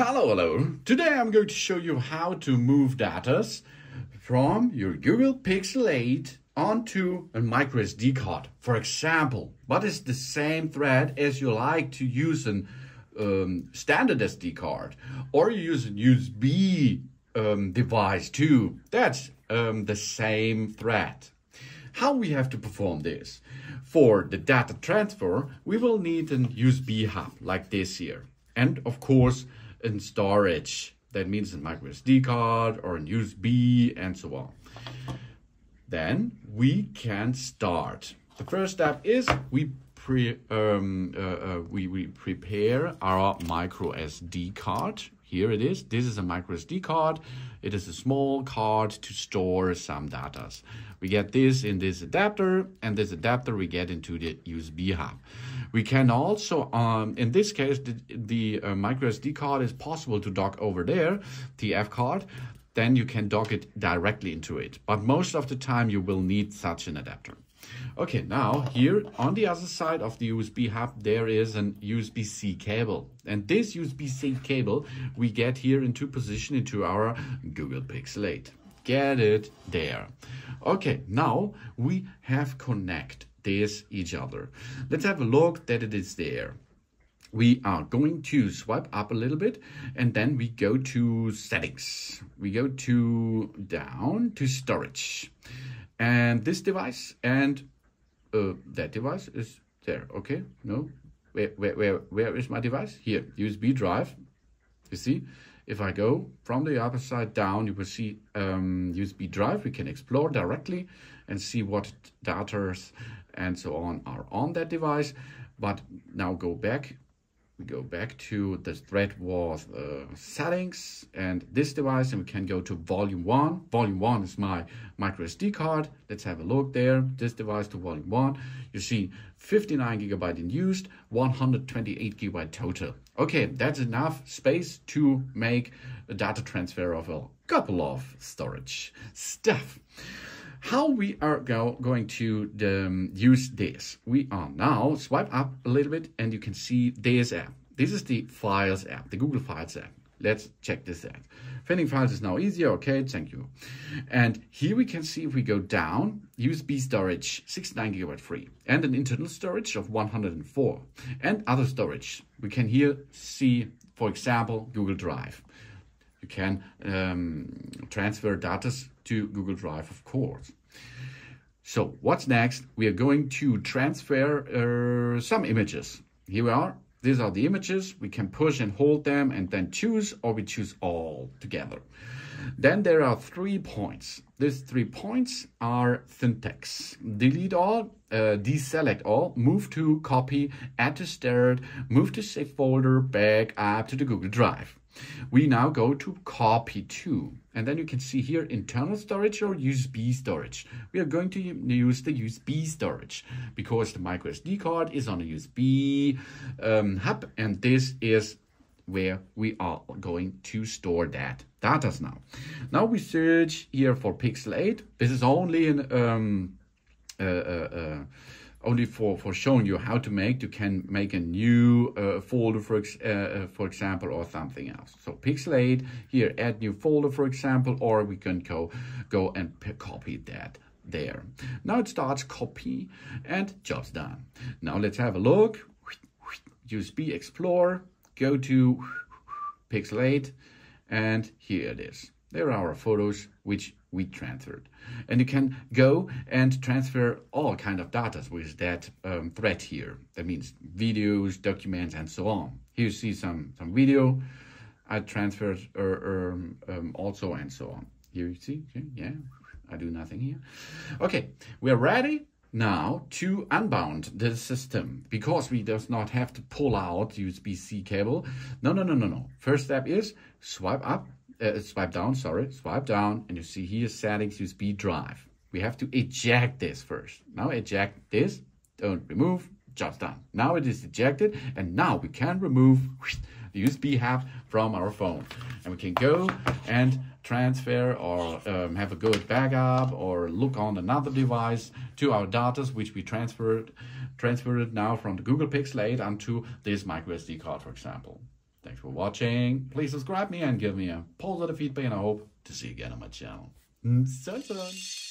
Hello, hello. Today I'm going to show you how to move data from your Google Pixel 8 onto a micro SD card. For example, what is the same thread as you like to use a um, standard SD card or you use a USB um, device too. That's um, the same thread. How we have to perform this? For the data transfer, we will need an USB hub like this here. And of course, in storage. That means a micro SD card or a USB and so on. Then we can start. The first step is we pre um, uh, uh, we, we prepare our micro SD card. Here it is. This is a micro SD card. It is a small card to store some data. We get this in this adapter, and this adapter we get into the USB hub. We can also, um, in this case, the, the uh, micro SD card is possible to dock over there, the F card. Then you can dock it directly into it. But most of the time you will need such an adapter. Okay, now here on the other side of the USB hub, there is an USB-C cable. And this USB-C cable we get here into position into our Google Pixel 8. Get it there. Okay, now we have connect this each other. Let's have a look that it is there. We are going to swipe up a little bit and then we go to settings. We go to down to storage and this device and uh, that device is there. Okay, no, where, where, where, where is my device? Here, USB drive. You see, if I go from the upper side down, you will see um, USB drive. We can explore directly and see what data and so on are on that device. But now go back we go back to the thread was uh, settings and this device and we can go to volume one. Volume one is my micro sd card. Let's have a look there. This device to volume one. You see 59 gigabyte in used 128 gigabyte total. Okay that's enough space to make a data transfer of a couple of storage stuff how we are go, going to um, use this. We are now swipe up a little bit and you can see this app. This is the Files app, the Google Files app. Let's check this out. Finding files is now easier. Okay, thank you. And here we can see if we go down, USB storage 69 gigabyte free and an internal storage of 104 and other storage. We can here see, for example, Google Drive. You can um, transfer data to Google Drive, of course. So what's next? We are going to transfer uh, some images. Here we are. These are the images. We can push and hold them and then choose or we choose all together. Then there are three points. These three points are syntax. Delete all, uh, deselect all, move to copy, add to start, move to Safe folder, back up to the Google Drive. We now go to copy to, and then you can see here internal storage or USB storage. We are going to use the USB storage because the micro SD card is on a USB um, hub, and this is where we are going to store that data now. Now we search here for Pixel 8. This is only an um, uh, uh, uh, only for, for showing you how to make, you can make a new uh, folder, for, ex uh, uh for example, or something else. So Pixel 8, here, add new folder, for example, or we can go, go and copy that there. Now it starts copy and job's done. Now let's have a look. USB Explorer, go to Pixel 8, and here it is. There are our photos which we transferred. And you can go and transfer all kind of data with that um, thread here. That means videos, documents, and so on. Here you see some, some video I transferred or, um, um, also and so on. Here you see, okay, yeah, I do nothing here. Okay, we're ready now to unbound the system because we does not have to pull out USB-C cable. No, no, no, no, no. First step is swipe up uh, swipe down, sorry, swipe down, and you see here settings USB drive. We have to eject this first. Now eject this, don't remove, just done. Now it is ejected, and now we can remove the USB hub from our phone. And we can go and transfer or um, have a good backup or look on another device to our data, which we transferred, transferred now from the Google Pixel 8 onto this micro SD card, for example. Thanks. For watching. Please subscribe me and give me a positive feedback and I hope to see you again on my channel. Mm, so, so.